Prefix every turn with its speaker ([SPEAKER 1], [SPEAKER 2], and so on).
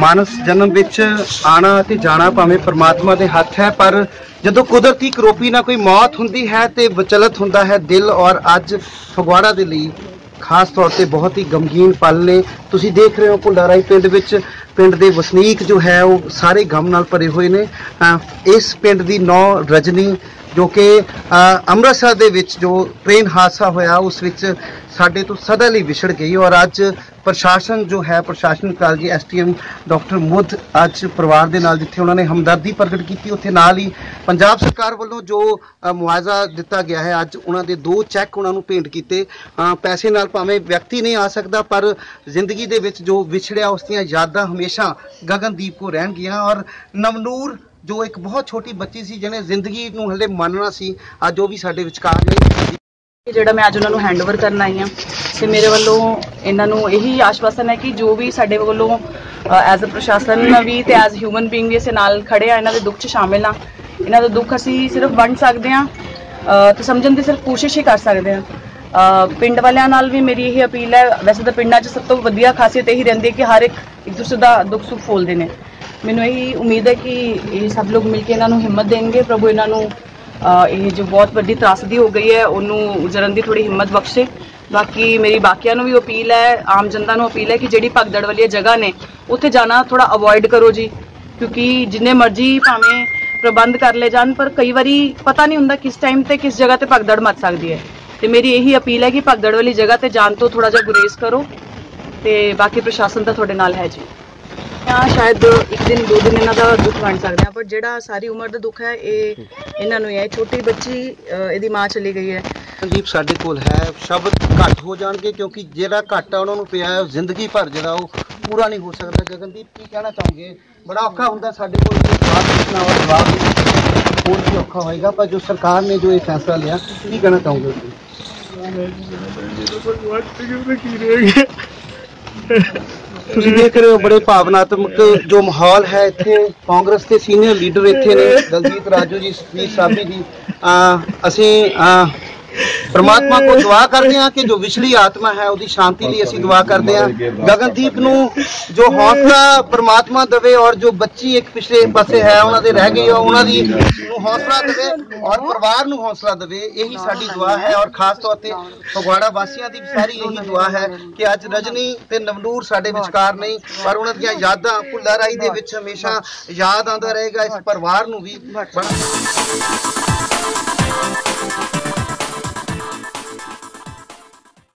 [SPEAKER 1] ਮਾਨਸ ਜਨਮ ਵਿੱਚ ਆਣਾ ਤੇ ਜਾਣਾ ਭਾਵੇਂ ਪਰਮਾਤਮਾ ਦੇ ਹੱਥ ਹੈ, ਪਰ ਜਦੋਂ ਕੁਦਰਤੀ ਕਰੋਪੀ ਨਾਲ ਕੋਈ ਮੌਤ ਹੁੰਦੀ ਹੈ ਤੇ ਵਿਚਲਤ ਹੁੰਦਾ ਹੈ ਦਿਲ, ਔਰ ਅੱਜ ਫਗਵਾੜਾ ਦੇ ਲਈ ਖਾਸ ਤੌਰ ਤੇ ਬਹੁਤ ਹੀ ਗਮਗੀਨ ਪਲ ਨੇ। ਤੁਸੀਂ ਦੇਖ ਰਹੇ ਹੋ ਭੁੱਲਾਰਾਈ ਪਿੰਡ ਵਿੱਚ, ਪਿੰਡ ਦੇ ਵਸਨੀਕ ਜੋ ਹੈ, ਉਹ ਸਾਰੇ ਗਮ ਨਾਲ ਭਰੇ ਹੋਏ ਨੇ। ਇਸ ਪਿੰਡ ਦੀ ਨੌ ਰਜਨੀ ਜੋ ਕਿ ਅੰਮ੍ਰਿਤਸਰ ਦੇ ਵਿੱਚ ਜੋ ਟ੍ਰੇਨ ਹਾਦਸਾ ਹੋਇਆ, ਉਸ ਵਿੱਚ ਸਾਡੇ ਤੋਂ ਸਦਾ ਲਈ ਵਿਛੜ ਗਈ ਔਰ ਅੱਜ ਪ੍ਰਸ਼ਾਸਨ ਜੋ ਹੈ, ਪ੍ਰਸ਼ਾਸਨ ਕਾਲਜੀ ਐਸਟੀਐਮ ਡਾਕਟਰ ਮੁੱਧ ਅੱਜ ਪਰਿਵਾਰ ਦੇ ਨਾਲ ਜਿੱਥੇ ਉਹਨਾਂ ਨੇ ਹਮਦਰਦੀ ਪ੍ਰਗਟ ਕੀਤੀ, ਉੱਥੇ ਨਾਲ ਹੀ ਪੰਜਾਬ ਸਰਕਾਰ ਵੱਲੋਂ ਜੋ ਮੁਆਵਜ਼ਾ ਦਿੱਤਾ ਗਿਆ ਹੈ, ਅੱਜ ਉਹਨਾਂ ਦੇ ਦੋ ਚੈੱਕ ਉਹਨਾਂ ਨੂੰ ਭੇਂਟ ਕੀਤੇ। ਪੈਸੇ ਨਾਲ ਭਾਵੇਂ ਵਿਅਕਤੀ ਨਹੀਂ ਆ ਸਕਦਾ, ਪਰ ਜ਼ਿੰਦਗੀ ਦੇ ਵਿੱਚ ਜੋ ਵਿਛੜਿਆ ਉਸ ਦੀਆਂ ਯਾਦਾਂ ਹਮੇਸ਼ਾ ਗਗਨਦੀਪ ਕੋ ਰਹਿਣਗੀਆਂ ਔਰ ਨਵਨੂਰ ਜੋ ਇੱਕ ਬਹੁਤ ਛੋਟੀ ਬੱਚੀ ਸੀ, ਜਿਹਨੇ ਜ਼ਿੰਦਗੀ ਨੂੰ ਹਲੇ ਮੰਨਣਾ ਸੀ, ਅੱਜ ਉਹ ਵੀ ਸਾਡੇ ਵਿਚਕਾਰ ਨੇ
[SPEAKER 2] ਜਿਹੜਾ ਮੈਂ ਅੱਜ ਉਹਨਾਂ ਨੂੰ ਹੈਂਡਓਵਰ ਕਰਨ ਆਈ ਹਾਂ, ਤੇ ਮੇਰੇ ਵੱਲੋਂ ਇਹਨਾਂ ਨੂੰ ਇਹੀ ਆਸ਼ਵਾਸਨ ਹੈ ਕਿ ਜੋ ਵੀ ਸਾਡੇ ਵੱਲੋਂ ਐਜ਼ ਅ ਪ੍ਰਸ਼ਾਸਨ ਵੀ ਤੇ ਐਜ਼ ਹਿਊਮਨ ਬੀਇੰਗ ਵੀ ਅਸੀਂ ਨਾਲ ਖੜੇ ਆ ਇਹਨਾਂ ਦੇ ਦੁੱਖ 'ਚ ਸ਼ਾਮਿਲ ਆ ਇਹਨਾਂ ਦਾ ਦੁੱਖ ਅਸੀਂ ਸਿਰਫ ਵੰਡ ਸਕਦੇ ਆ ਤੇ ਸਮਝਣ ਦੀ ਸਿਰਫ ਕੋਸ਼ਿਸ਼ ਹੀ ਕਰ ਸਕਦੇ ਆ ਪਿੰਡ ਵਾਲਿਆਂ ਨਾਲ ਵੀ ਮੇਰੀ ਇਹ ਅਪੀਲ ਹੈ, ਵੈਸੇ ਤਾਂ ਪਿੰਡਾਂ 'ਚ ਸਭ ਤੋਂ ਵਧੀਆ ਖਾਸੀਅਤ ਇਹੀ ਰਹਿੰਦੀ ਹੈ ਕਿ ਹਰ ਇੱਕ ਇੱਕ ਦੂਸਰੇ ਦਾ ਦੁੱਖ ਸੁੱਖ ਫੋਲਦੇ ਨੇ। ਮੈਨੂੰ ਇਹੀ ਉਮੀਦ ਹੈ ਕਿ ਇਹ ਸਭ ਲੋਕ ਮਿਲ ਕੇ ਇਹਨਾਂ ਨੂੰ ਹਿੰਮਤ ਦੇਣਗੇ। ਪ੍ਰਭੂ ਇਹਨਾਂ ਨੂੰ ਇਹ ਜੋ ਬਹੁਤ ਵੱਡੀ ਤਰਾਸਦੀ ਹੋ ਗਈ ਹੈ, ਉਹਨੂੰ ਜਰਨ ਦੀ ਥੋੜੀ ਹਿੰਮਤ ਬਖਸ਼ੇ। ਬਾਕੀ ਮੇਰੀ ਬਾਕੀਆਂ ਨੂੰ ਵੀ ਅਪੀਲ ਹੈ, ਆਮ ਜਨਤਾ ਨੂੰ ਅਪੀਲ ਹੈ ਕਿ ਜਿਹੜੀ ਭਗਦੜ ਵਾਲੀਆਂ ਜਗ੍ਹਾ ਨੇ, ਉੱਥੇ ਜਾਣਾ ਥੋੜਾ ਅਵੋਇਡ ਕਰੋ ਜੀ। ਕਿਉਂਕਿ ਜਿੰਨੇ ਮਰਜ਼ੀ ਭਾਵੇਂ ਪ੍ਰਬੰਧ ਕਰ ਲਏ ਜਾਣ, ਪਰ ਕਈ ਵਾਰੀ ਪਤਾ ਨਹੀਂ ਹੁੰਦਾ ਕਿਸ ਟਾਈਮ ਤੇ ਕਿਸ ਜਗ੍ਹਾ ਤੇ ਭਗਦੜ ਮੱਚ ਸਕਦੀ ਹੈ। ਤੇ ਮੇਰੀ ਇਹੀ ਅਪੀਲ ਹੈ ਕਿ ਭਗਦੜ ਵਾਲੀ ਜਗ੍ਹਾ ਤੇ ਜਾਣ ਤੋਂ ਥੋੜਾ ਜਿਹਾ ਗੁਰੇਜ਼ ਕਰੋ ਤੇ ਬਾਕੀ ਪ੍ਰਸ਼ਾਸਨ ਤਾਂ ਤੁਹਾਡੇ ਨਾਲ ਹੈ ਜੀ। ਆ ਸ਼ਾਇਦ ਇੱਕ ਦਿਨ ਦੋ ਦਿਨ ਇਹਨਾਂ ਦਾ ਦੁੱਖ ਵੰਡ ਸਕਦੇ ਆ ਪਰ ਜਿਹੜਾ ਸਾਰੀ ਉਮਰ ਦਾ ਦੁੱਖ ਹੈ ਇਹ ਇਹਨਾਂ ਨੂੰ ਹੀ ਛੋਟੀ ਬੱਚੀ ਇਹਦੀ ਮਾਂ ਚਲੀ ਗਈ ਹੈ।
[SPEAKER 1] ਸੰਦੀਪ ਸਾਡੇ ਕੋਲ ਹੈ। ਸ਼ਬਦ ਘੱਟ ਹੋ ਜਾਣਗੇ ਕਿਉਂਕਿ ਜਿਹੜਾ ਘੱਟ ਆ ਉਹਨਾਂ ਨੂੰ ਪਿਆ ਹੈ ਉਹ ਜ਼ਿੰਦਗੀ ਭਰ ਜਿਹੜਾ ਉਹ ਪੂਰਾ ਨਹੀਂ ਹੋ ਸਕਦਾ। ਗਗਨਦੀਪ ਕੀ ਕਹਿਣਾ ਚਾਹੋਗੇ? ਬੜਾ ਔਖਾ ਹੁੰਦਾ ਸਾਡੇ ਕੋਲ ਕੋਈ ਸਵਾਲ ਪੁੱਛਣਾ ਔਰ ਜਵਾਬ ਹੋਰ ਵੀ ਔਖਾ ਹੋਏਗਾ। ਪਰ ਜੋ ਸਰਕਾਰ ਨੇ ਜੋ ਇਹ ਫੈਸਲਾ ਲਿਆ ਕੀ ਕਹਿਣਾ ਚਾਹੋਗੇ? ਤੁਸੀਂ ਤੁਸੀਂ ਦੇਖ ਰਹੇ ਹੋ ਬੜੇ ਭਾਵਨਾਤਮਕ ਜੋ ਮਾਹੌਲ ਹੈ ਇੱਥੇ। ਕਾਂਗਰਸ ਦੇ ਸੀਨੀਅਰ ਲੀਡਰ ਇੱਥੇ ਨੇ, ਦਲਜੀਤ ਰਾਜੂ ਜੀ ਸੁਖਬੀਰ ਸਾਬੀ ਜੀ। ਅਸੀਂ ਪ੍ਰਮਾਤਮਾ ਕੋ ਦੁਆ ਕਰਦੇ ਹਾਂ ਕਿ ਜੋ ਵਿਛੜੀ ਆਤਮਾ ਹੈ ਉਹਦੀ ਸ਼ਾਂਤੀ ਲਈ ਅਸੀਂ ਦੁਆ ਕਰਦੇ ਹਾਂ। ਗਗਨਦੀਪ ਨੂੰ ਜੋ ਹੌਸਲਾ ਪ੍ਰਮਾਤਮਾ ਦੇਵੇ ਔਰ ਜੋ ਬੱਚੀ ਇੱਕ ਪਿਛਲੇ ਪਾਸੇ ਹੈ ਉਹਨਾਂ ਦੇ ਰਹਿ ਗਈ ਉਹਨਾਂ ਦੀ ਨੂੰ ਹੌਸਲਾ ਦੇਵੇ ਔਰ ਪਰਿਵਾਰ ਨੂੰ ਹੌਸਲਾ ਦੇਵੇ ਇਹੀ ਸਾਡੀ ਦੁਆ ਹੈ ਔਰ ਖਾਸ ਤੌਰ ਤੇ ਫਗਵਾੜਾ ਵਾਸੀਆਂ ਦੀ ਸਾਰੀ ਇਹੀ ਦੁਆ ਹੈ ਕਿ ਅੱਜ ਰਜਨੀ ਤੇ ਨਵਨੂਰ ਸਾਡੇ ਵਿਚਕਾਰ ਨਹੀਂ ਪਰ ਉਹਨਾਂ ਦੀਆਂ ਯਾਦਾਂ ਭੁੱਲਾਰਾਈ ਦੇ ਵਿੱਚ ਹਮੇਸ਼ਾ ਯਾਦ ਆਉਂਦਾ ਰਹੇਗਾ ਇਸ ਪਰਿਵਾਰ ਨੂੰ ਵੀ